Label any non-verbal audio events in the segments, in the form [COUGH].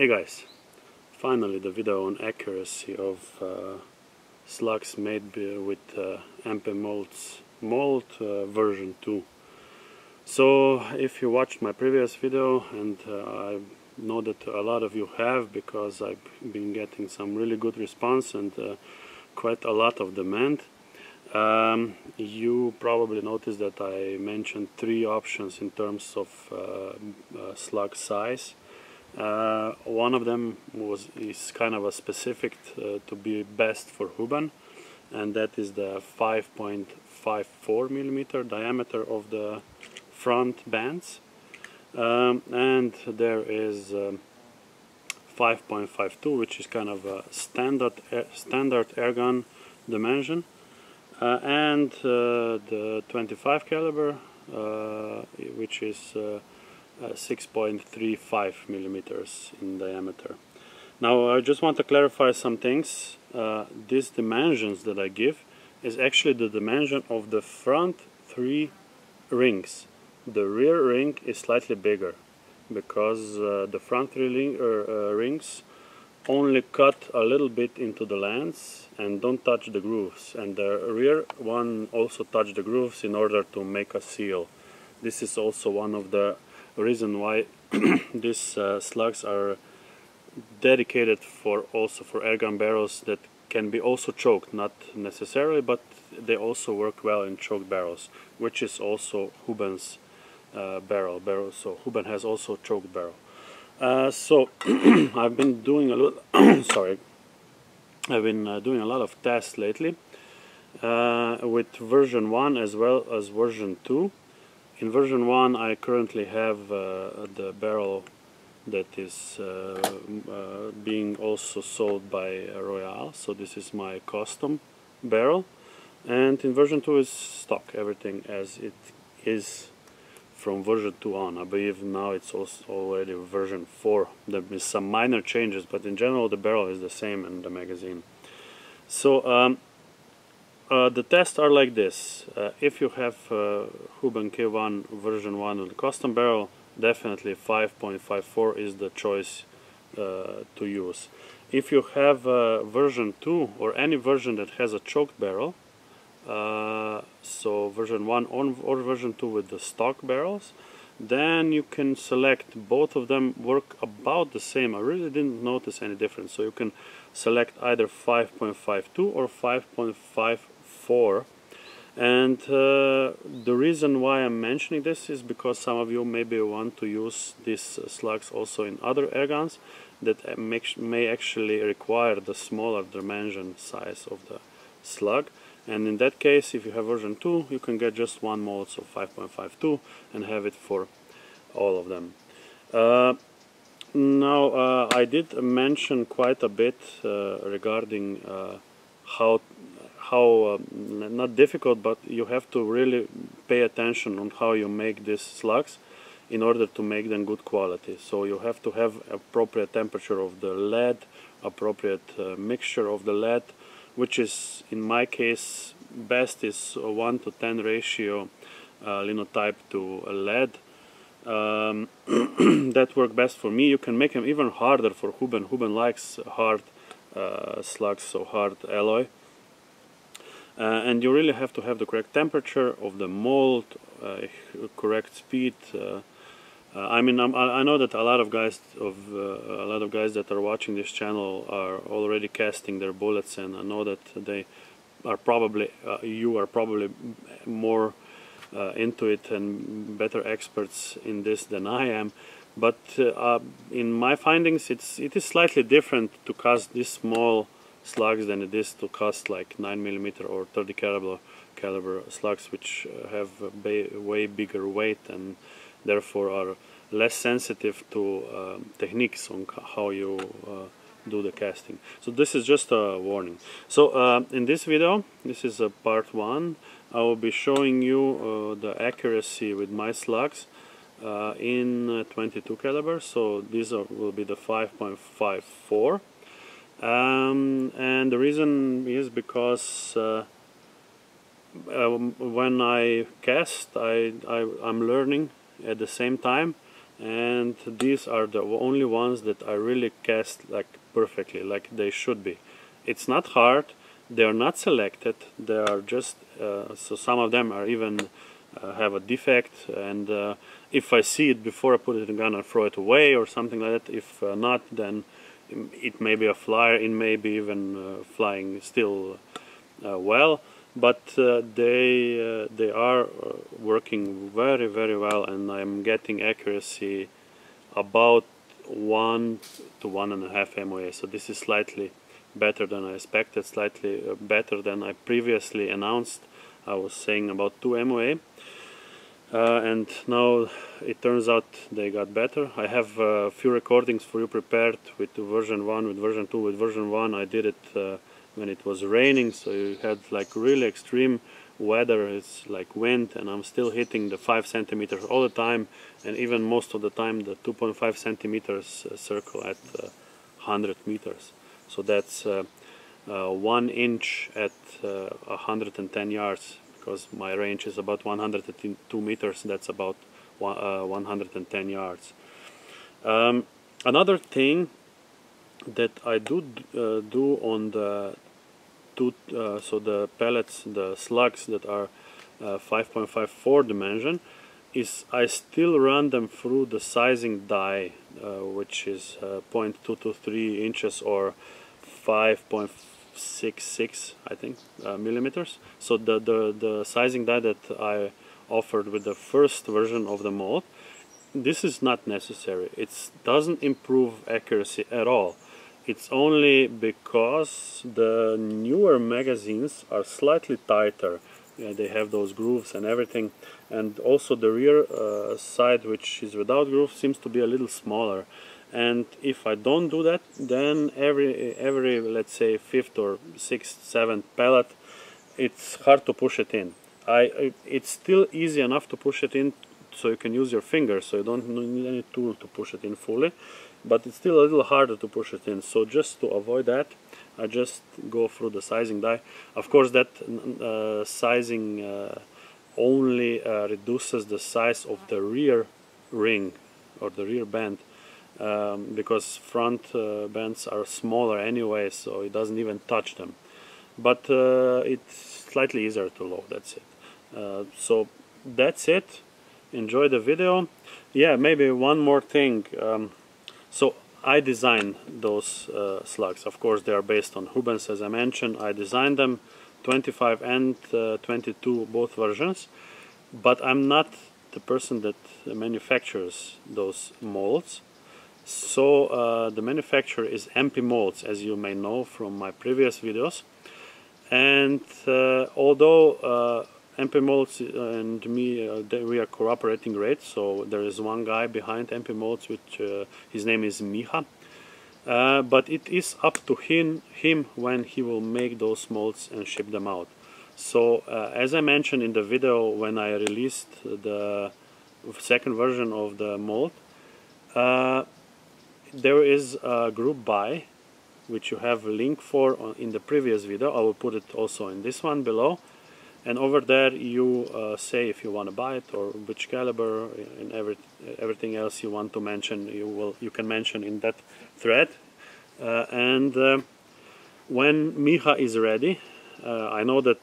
Hey guys, finally the video on accuracy of uh, slugs made with uh, MP molds mold uh, version 2. So if you watched my previous video and uh, I know that a lot of you have because I've been getting some really good response and uh, quite a lot of demand. Um, you probably noticed that I mentioned three options in terms of uh, slug size. Uh, one of them was is kind of a specific uh, to be best for Huben, and that is the 5.54 millimeter diameter of the front bands, um, and there is um, 5.52, which is kind of a standard standard airgun dimension, uh, and uh, the 25 caliber, uh, which is uh, uh, 6.35 millimeters in diameter. Now I just want to clarify some things. Uh, these dimensions that I give is actually the dimension of the front three rings. The rear ring is slightly bigger because uh, the front three ring, uh, rings only cut a little bit into the lands and don't touch the grooves and the rear one also touch the grooves in order to make a seal. This is also one of the reason why [CLEARS THROAT] these uh, slugs are dedicated for also for airgun barrels that can be also choked not necessarily but they also work well in choked barrels which is also Huben's uh, barrel barrel so Huben has also choked barrel. Uh, so [CLEARS THROAT] I've been doing a lot [COUGHS] sorry I've been uh, doing a lot of tests lately uh, with version 1 as well as version 2 in version 1 I currently have uh, the barrel that is uh, uh, being also sold by Royale so this is my custom barrel. And in version 2 is stock everything as it is from version 2 on. I believe now it's also already version 4 there is some minor changes but in general the barrel is the same in the magazine. So um, uh, the tests are like this. Uh, if you have uh, Huben K1 version 1 with custom barrel, definitely 5.54 is the choice uh, to use. If you have uh, version 2 or any version that has a choked barrel, uh, so version 1 or, or version 2 with the stock barrels, then you can select both of them work about the same. I really didn't notice any difference. So you can select either 5.52 or 5.5 4 and uh, the reason why I'm mentioning this is because some of you maybe want to use these uh, slugs also in other airguns that uh, may actually require the smaller dimension size of the slug and in that case if you have version 2 you can get just one mold so 5.52 and have it for all of them. Uh, now uh, I did mention quite a bit uh, regarding how how um, not difficult but you have to really pay attention on how you make these slugs in order to make them good quality. So you have to have appropriate temperature of the lead appropriate uh, mixture of the lead which is in my case best is 1 to 10 ratio uh, linotype to lead. Um, [CLEARS THROAT] that work best for me. You can make them even harder for Huben Huben likes hard uh, slugs so hard alloy uh, and you really have to have the correct temperature of the mold, uh, correct speed. Uh, I mean, I'm, i know that a lot of guys of a lot of guys that are watching this channel are already casting their bullets, and I know that they are probably you are probably more uh, into it and better experts in this than I am. But uh, in my findings, it's it is slightly different to cast this small slugs than it is to cast like 9mm or 30 caliber, caliber slugs which uh, have way bigger weight and therefore are less sensitive to uh, techniques on how you uh, do the casting. So this is just a warning. So uh, in this video, this is a part one, I will be showing you uh, the accuracy with my slugs uh, in 22 caliber. So these are, will be the 5.54 um, and the reason is because uh, um, when I cast I, I, am learning at the same time. And these are the only ones that I really cast like perfectly like they should be. It's not hard. They are not selected. They are just uh, so some of them are even uh, have a defect. And uh, if I see it before I put it in the gun I throw it away or something like that. If uh, not then it may be a flyer it may be even uh, flying still uh, well but they they are working very very well and I'm getting accuracy about one to one and a half MOA so this is slightly better than I expected slightly better than I previously announced. I was saying about 2 MOA uh, and now it turns out they got better. I have a few recordings for you prepared with version 1, with version 2, with version 1 I did it uh, when it was raining so you had like really extreme weather, it's like wind and I'm still hitting the 5 centimeters all the time and even most of the time the 2.5 centimeters uh, circle at 100 uh, meters. So that's uh, uh, 1 inch at 110 yards because my range is about 102 meters that's about one, uh, 110 yards. Um, another thing that I do uh, do on the two uh, so the pellets the slugs that are 5.54 uh, dimension is I still run them through the sizing die uh, which is uh, 0.223 inches or 5.4 six six I think uh, millimeters. So the, the the sizing die that I offered with the first version of the mold this is not necessary. It doesn't improve accuracy at all. It's only because the newer magazines are slightly tighter. Yeah, they have those grooves and everything. And also the rear uh, side which is without grooves seems to be a little smaller and if I don't do that then every every let's say fifth or sixth seventh pellet it's hard to push it in. I it's still easy enough to push it in so you can use your fingers so you don't need any tool to push it in fully but it's still a little harder to push it in. So just to avoid that I just go through the sizing die. Of course that uh, sizing uh, only uh, reduces the size of the rear ring or the rear band um, because front uh, bands are smaller anyway so it doesn't even touch them. But uh, it's slightly easier to load that's it. Uh, so that's it. Enjoy the video. Yeah maybe one more thing. Um, so I designed those uh, slugs. Of course they are based on Hubens as I mentioned. I designed them 25 and uh, 22 both versions. But I'm not the person that manufactures those molds so uh, the manufacturer is MP Molds as you may know from my previous videos. And uh, although uh, MP Molds and me uh, we are cooperating great so there is one guy behind MP Molds which uh, his name is Miha uh, but it is up to him, him when he will make those molds and ship them out. So as I mentioned in the video when I released the second version of the mold there is a group buy which you have a link for in the previous video. I will put it also in this one below. And over there you uh, say if you want to buy it or which caliber and every, everything else you want to mention you will you can mention in that thread. Uh, and uh, when Miha is ready uh, I know that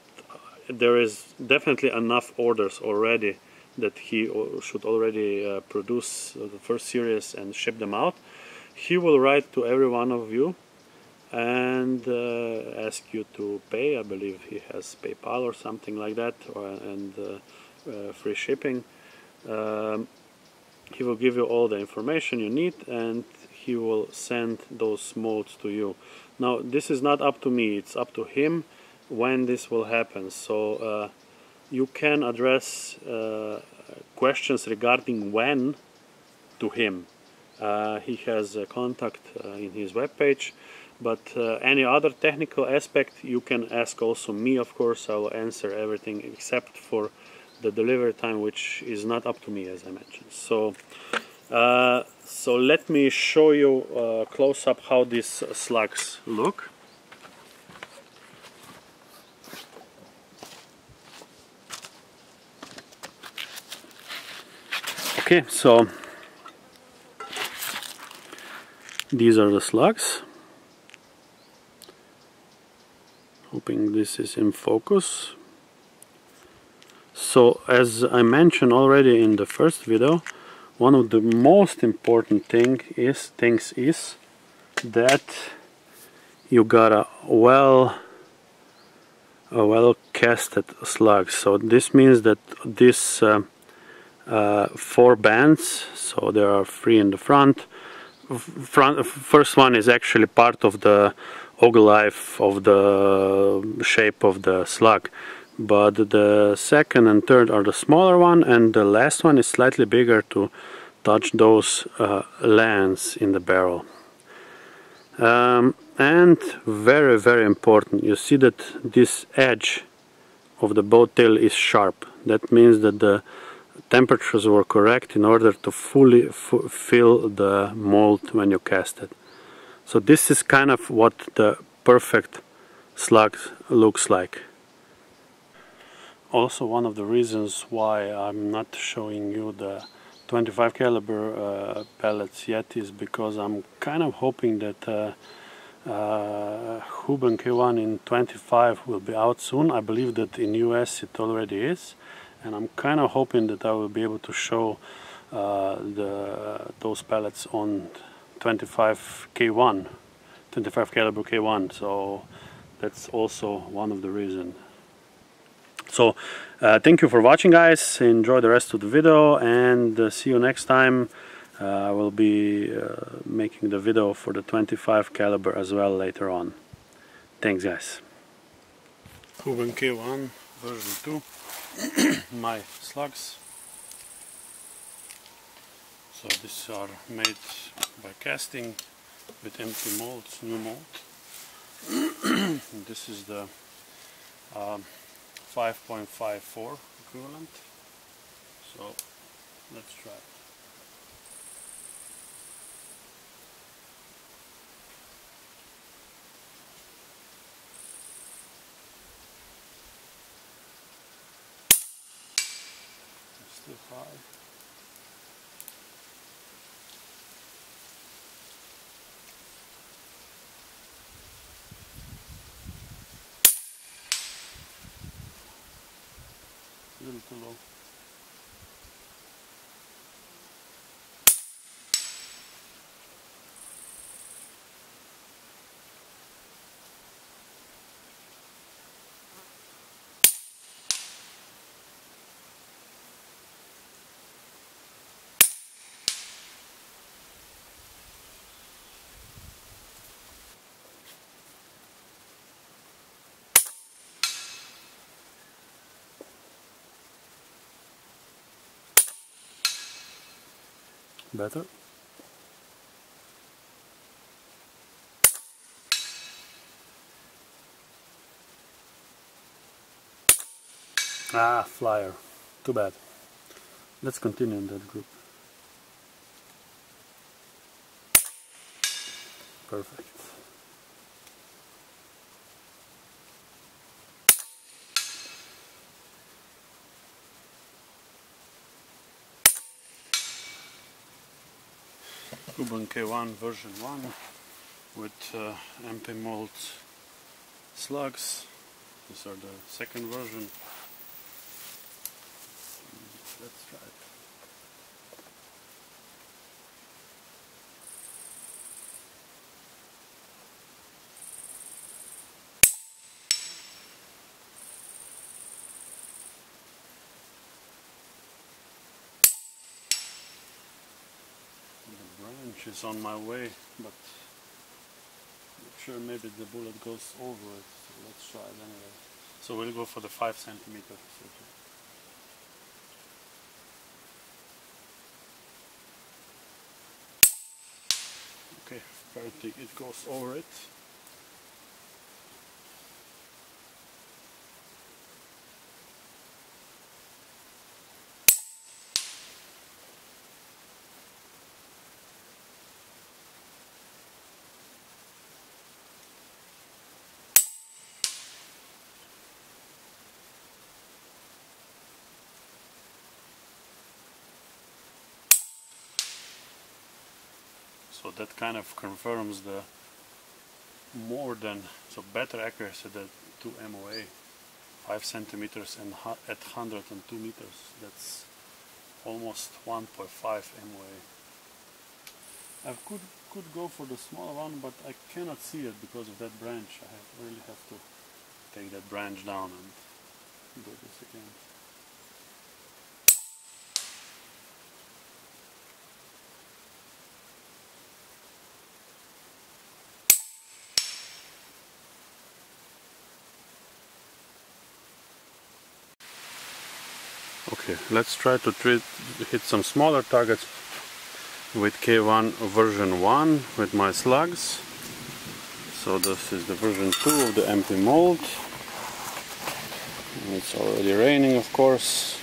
there is definitely enough orders already that he should already uh, produce the first series and ship them out he will write to every one of you and uh, ask you to pay. I believe he has PayPal or something like that, or, and uh, uh, free shipping. Um, he will give you all the information you need and he will send those molds to you. Now this is not up to me, it's up to him when this will happen. So uh, you can address uh, questions regarding when to him. Uh, he has a contact uh, in his webpage but uh, any other technical aspect you can ask also me of course. I will answer everything except for the delivery time which is not up to me as I mentioned. So uh, so let me show you uh, close up how these slugs look. Okay so these are the slugs. Hoping this is in focus. So as I mentioned already in the first video one of the most important thing is things is that you got a well a well casted slug. So this means that this uh, uh, four bands so there are three in the front front first one is actually part of the ogive of the shape of the slug. But the second and third are the smaller one and the last one is slightly bigger to touch those uh, lands in the barrel. Um, and very very important you see that this edge of the boat tail is sharp. That means that the temperatures were correct in order to fully fill the mold when you cast it. So this is kind of what the perfect slug looks like. Also one of the reasons why I'm not showing you the 25 caliber uh, pellets yet is because I'm kind of hoping that uh, uh, Huben K1 in 25 will be out soon. I believe that in US it already is and I'm kind of hoping that I will be able to show uh, the those pellets on 25 K1 25 caliber K1 so that's also one of the reasons so uh, thank you for watching guys. Enjoy the rest of the video and uh, see you next time. Uh, I will be uh, making the video for the 25 caliber as well later on. Thanks guys. Huben K1 version 2 [COUGHS] my slugs. So these are made by casting with MP molds, new mold. [COUGHS] This is the um, 5.54 equivalent. So let's try it to five. Better. Ah flyer. Too bad. Let's continue in that group. Perfect Huben K1 version 1 with uh, MP mold slugs. These are the second version. Let's try it. branch is on my way, but not sure maybe the bullet goes over it. So let's try it anyway. So we'll go for the 5 centimeter. Okay, apparently it goes over it. So that kind of confirms the more than so better accuracy than 2 MOA 5 centimeters and at 102 meters. That's almost 1.5 MOA I could could go for the smaller one but I cannot see it because of that branch. I have, really have to take that branch down and do this again Okay, let's try to hit some smaller targets with K1 version 1 with my slugs. So this is the version 2 of the MP mold. It's already raining of course.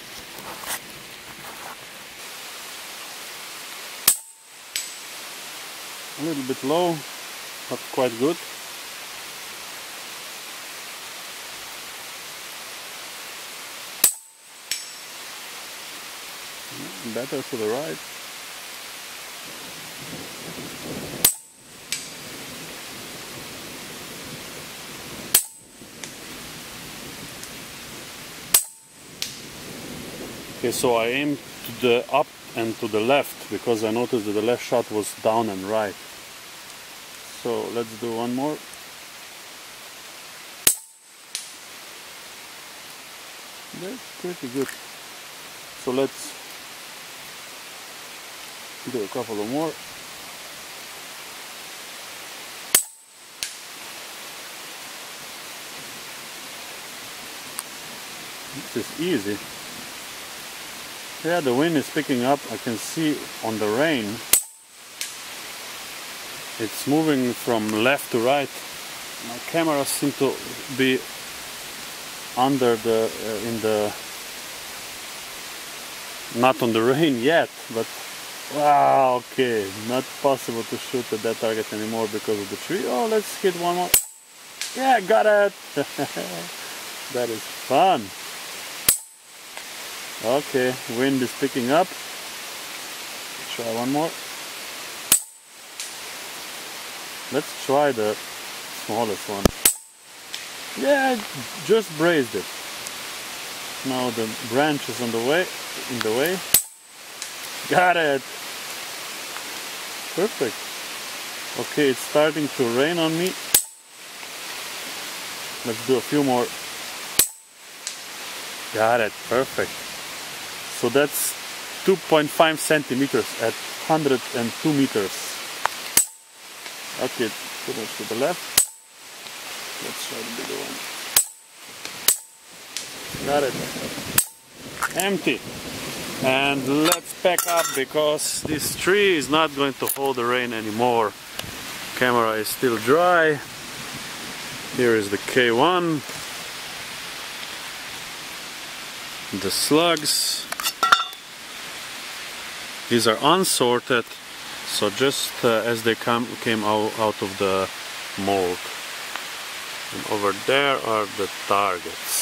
A little bit low, but quite good. Better to the right. Okay, so I aim to the up and to the left because I noticed that the left shot was down and right. So let's do one more. That's pretty good. So let's do a couple of more. This is easy. Yeah, the wind is picking up. I can see on the rain. It's moving from left to right. My camera seems to be under the uh, in the not on the [LAUGHS] rain yet, but wow, okay, not possible to shoot at that target anymore because of the tree. Oh, let's hit one more. Yeah, got it. [LAUGHS] that is fun. Okay, wind is picking up. Try one more. Let's try the smallest one. Yeah, just brazed it. Now the branch is on the way, in the way. Got it. Perfect. Okay, it's starting to rain on me. Let's do a few more. Got it. Perfect. So that's 2.5 centimeters at 102 meters. Okay, too much to the left. Let's try the bigger one. Got it. Empty. And let's pack up because this tree is not going to hold the rain anymore. Camera is still dry. Here is the K1. The slugs these are unsorted, so just uh, as they come came out, out of the mold. And over there are the targets.